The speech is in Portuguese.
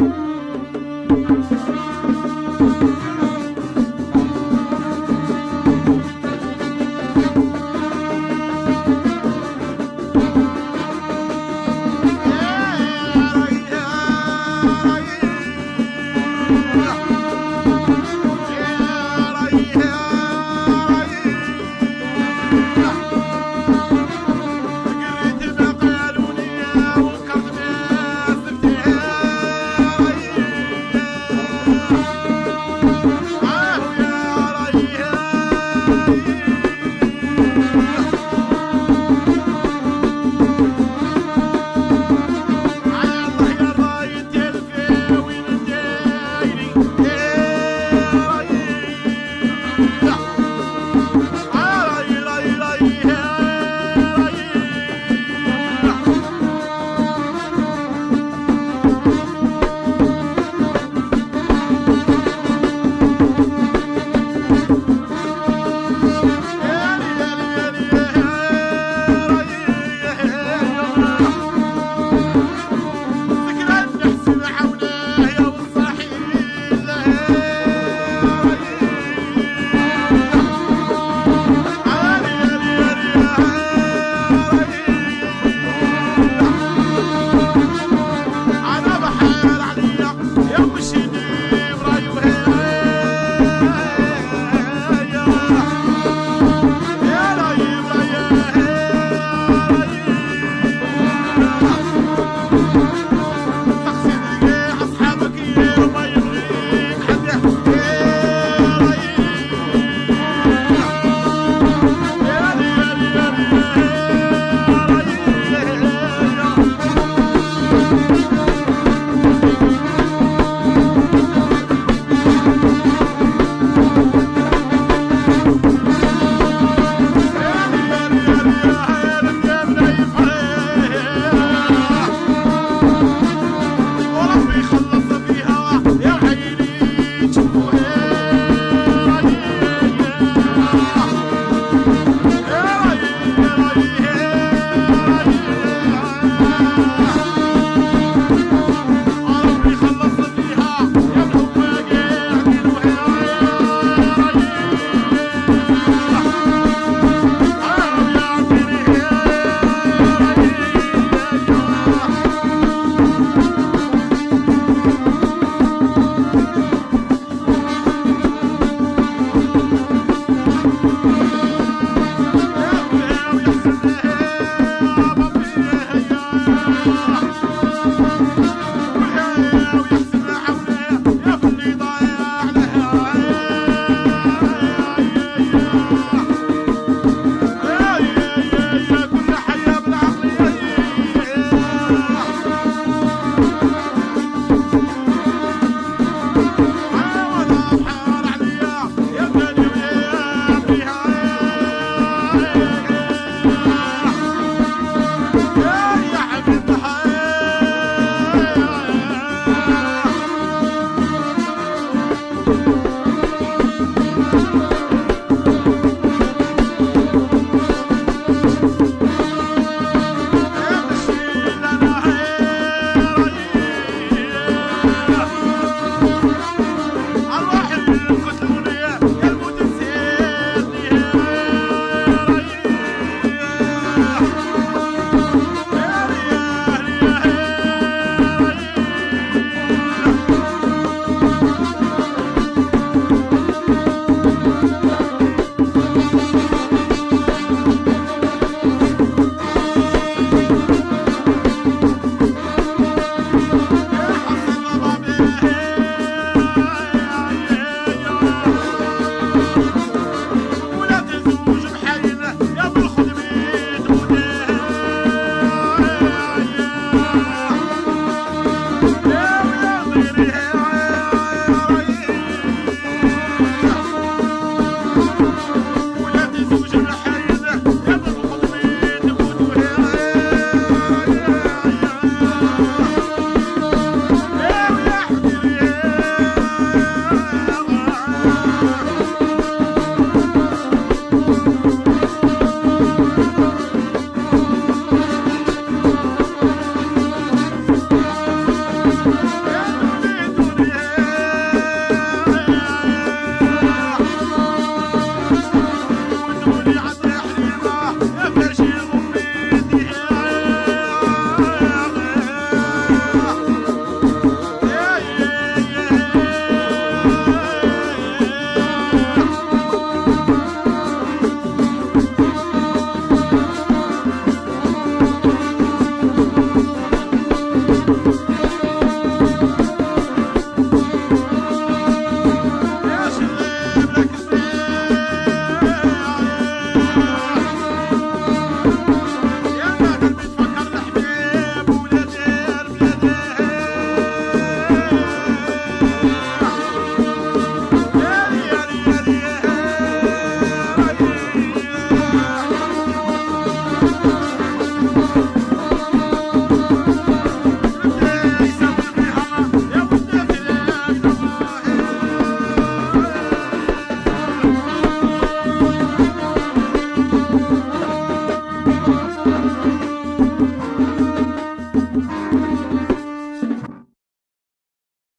Música Thank